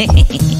Hehehehe